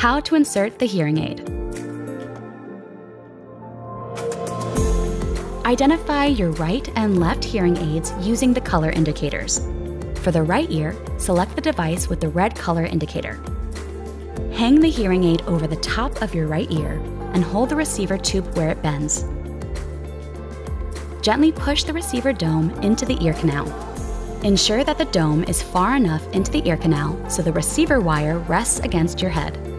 How to insert the hearing aid. Identify your right and left hearing aids using the color indicators. For the right ear, select the device with the red color indicator. Hang the hearing aid over the top of your right ear and hold the receiver tube where it bends. Gently push the receiver dome into the ear canal. Ensure that the dome is far enough into the ear canal so the receiver wire rests against your head.